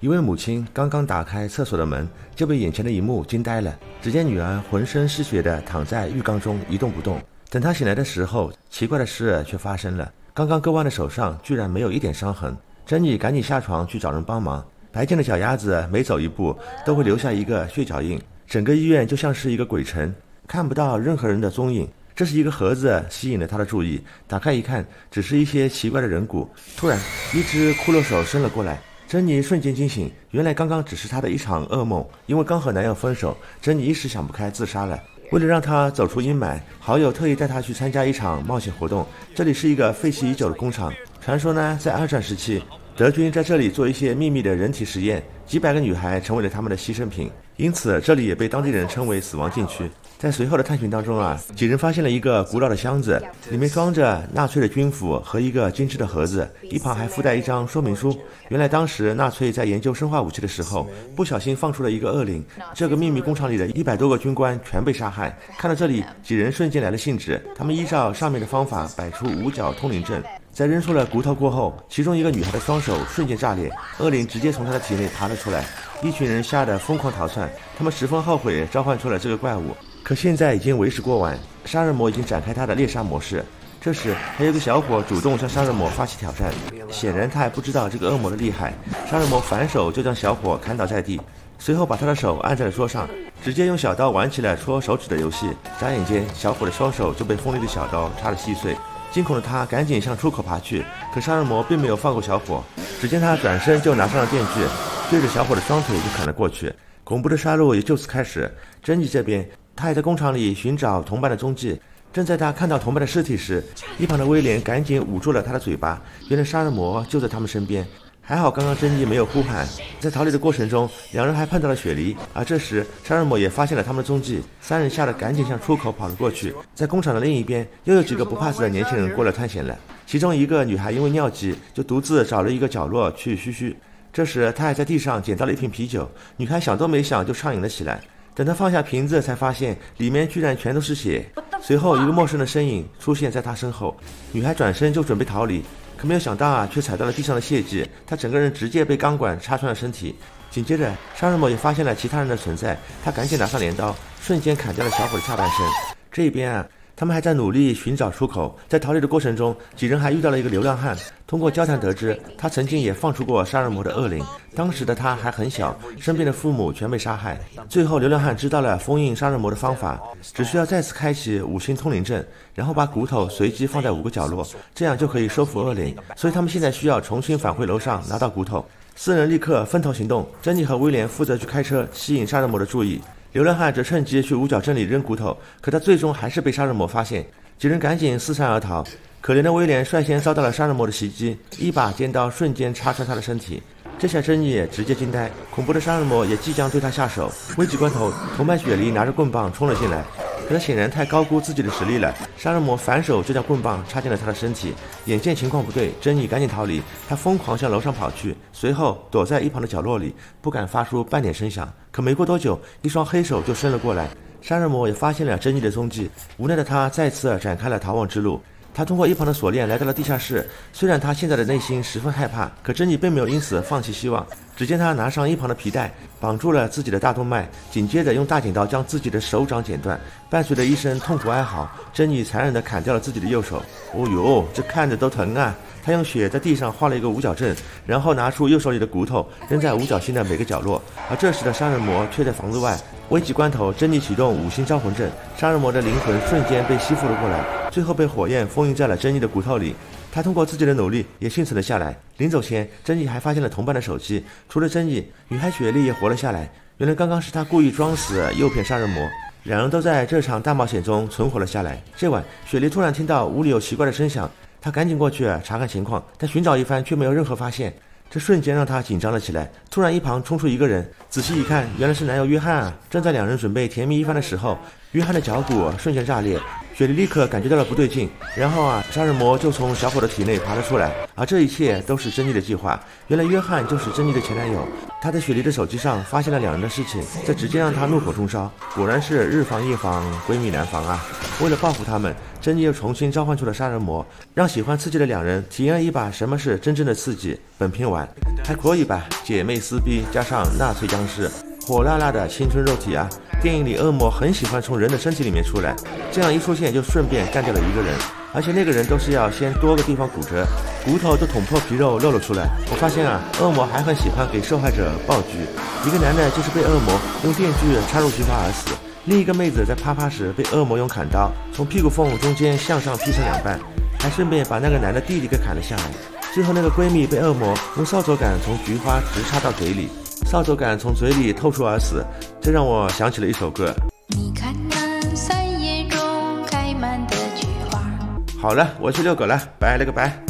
一位母亲刚刚打开厕所的门，就被眼前的一幕惊呆了。只见女儿浑身是血的躺在浴缸中一动不动。等她醒来的时候，奇怪的事却发生了：刚刚割腕的手上居然没有一点伤痕。珍妮赶紧下床去找人帮忙。白净的脚丫子每走一步都会留下一个血脚印，整个医院就像是一个鬼城，看不到任何人的踪影。这是一个盒子吸引了他的注意，打开一看，只是一些奇怪的人骨。突然，一只骷髅手伸了过来。珍妮瞬间惊醒，原来刚刚只是她的一场噩梦。因为刚和男友分手，珍妮一时想不开自杀了。为了让她走出阴霾，好友特意带她去参加一场冒险活动。这里是一个废弃已久的工厂，传说呢，在二战时期，德军在这里做一些秘密的人体实验，几百个女孩成为了他们的牺牲品，因此这里也被当地人称为“死亡禁区”。在随后的探寻当中啊，几人发现了一个古老的箱子，里面装着纳粹的军服和一个精致的盒子，一旁还附带一张说明书。原来当时纳粹在研究生化武器的时候，不小心放出了一个恶灵，这个秘密工厂里的一百多个军官全被杀害。看到这里，几人瞬间来了兴致，他们依照上面的方法摆出五角通灵阵，在扔出了骨头过后，其中一个女孩的双手瞬间炸裂，恶灵直接从她的体内爬了出来。一群人吓得疯狂逃窜，他们十分后悔召唤出了这个怪物。可现在已经为时过晚，杀人魔已经展开他的猎杀模式。这时，还有个小伙主动向杀人魔发起挑战，显然他还不知道这个恶魔的厉害。杀人魔反手就将小伙砍倒在地，随后把他的手按在了桌上，直接用小刀玩起了戳手指的游戏。眨眼间，小伙的双手就被锋利的小刀插得稀碎。惊恐的他赶紧向出口爬去，可杀人魔并没有放过小伙。只见他转身就拿上了电锯，对着小伙的双腿就砍了过去。恐怖的杀戮也就此开始。珍妮这边。他还在工厂里寻找同伴的踪迹。正在他看到同伴的尸体时，一旁的威廉赶紧捂住了他的嘴巴。原来杀人魔就在他们身边。还好刚刚珍妮没有呼喊。在逃离的过程中，两人还碰到了雪梨。而这时，杀人魔也发现了他们的踪迹。三人吓得赶紧向出口跑了过去。在工厂的另一边，又有几个不怕死的年轻人过来探险了。其中一个女孩因为尿急，就独自找了一个角落去嘘嘘。这时，她还在地上捡到了一瓶啤酒。女孩想都没想就畅饮了起来。等他放下瓶子，才发现里面居然全都是血。随后，一个陌生的身影出现在他身后，女孩转身就准备逃离，可没有想到啊，却踩到了地上的血迹，她整个人直接被钢管插穿了身体。紧接着，杀人魔也发现了其他人的存在，他赶紧拿上镰刀，瞬间砍掉了小伙的下半身。这边啊。他们还在努力寻找出口，在逃离的过程中，几人还遇到了一个流浪汉。通过交谈得知，他曾经也放出过杀人魔的恶灵。当时的他还很小，身边的父母全被杀害。最后，流浪汉知道了封印杀人魔的方法，只需要再次开启五星通灵阵，然后把骨头随机放在五个角落，这样就可以收服恶灵。所以他们现在需要重新返回楼上拿到骨头。四人立刻分头行动，珍妮和威廉负责去开车，吸引杀人魔的注意。流浪汉则趁机去五角镇里扔骨头，可他最终还是被杀人魔发现。几人赶紧四散而逃。可怜的威廉率先遭到了杀人魔的袭击，一把尖刀瞬间插穿他的身体。这下珍妮也直接惊呆，恐怖的杀人魔也即将对他下手。危急关头，同伴雪梨拿着棍棒冲了进来。可他显然太高估自己的实力了，杀人魔反手就将棍棒插进了他的身体。眼见情况不对，珍妮赶紧逃离，他疯狂向楼上跑去，随后躲在一旁的角落里，不敢发出半点声响。可没过多久，一双黑手就伸了过来，杀人魔也发现了珍妮的踪迹，无奈的他再次展开了逃亡之路。他通过一旁的锁链来到了地下室。虽然他现在的内心十分害怕，可珍妮并没有因此放弃希望。只见他拿上一旁的皮带，绑住了自己的大动脉，紧接着用大剪刀将自己的手掌剪断，伴随着一声痛苦哀嚎，珍妮残忍地砍掉了自己的右手。哦呦，这看着都疼啊！他用血在地上画了一个五角阵，然后拿出右手里的骨头扔在五角星的每个角落。而这时的杀人魔却在房子外。危急关头，珍妮启动五星招魂阵，杀人魔的灵魂瞬间被吸附了过来，最后被火焰封印在了珍妮的骨头里。他通过自己的努力也幸存了下来。临走前，珍妮还发现了同伴的手机。除了珍妮，女孩雪莉也活了下来。原来刚刚是她故意装死诱骗杀人魔，两人都在这场大冒险中存活了下来。这晚，雪莉突然听到屋里有奇怪的声响，她赶紧过去查看情况，但寻找一番却没有任何发现。这瞬间让她紧张了起来。突然，一旁冲出一个人，仔细一看，原来是男友约翰啊！正在两人准备甜蜜一番的时候，约翰的脚骨瞬间炸裂，雪莉立刻感觉到了不对劲，然后啊，杀人魔就从小伙的体内爬了出来，而这一切都是珍妮的计划。原来约翰就是珍妮的前男友，他在雪莉的手机上发现了两人的事情，这直接让他怒火中烧。果然是日防夜防，闺蜜难防啊！为了报复他们，珍妮又重新召唤出了杀人魔，让喜欢刺激的两人体验了一把什么是真正的刺激。本片完还可以吧？姐妹撕逼加上纳粹僵尸，火辣辣的青春肉体啊！电影里恶魔很喜欢从人的身体里面出来，这样一出现就顺便干掉了一个人，而且那个人都是要先多个地方骨折，骨头都捅破皮肉露了出来。我发现啊，恶魔还很喜欢给受害者爆菊，一个男的就是被恶魔用电锯插入菊花而死，另一个妹子在啪啪时被恶魔用砍刀从屁股缝中间向上劈成两半，还顺便把那个男的弟弟给砍了下来。最后那个闺蜜被恶魔用扫帚杆从菊花直插到嘴里。扫帚杆从嘴里透出而死，这让我想起了一首歌。你看那三叶中开满的菊花。好了，我去遛狗了，拜了个拜。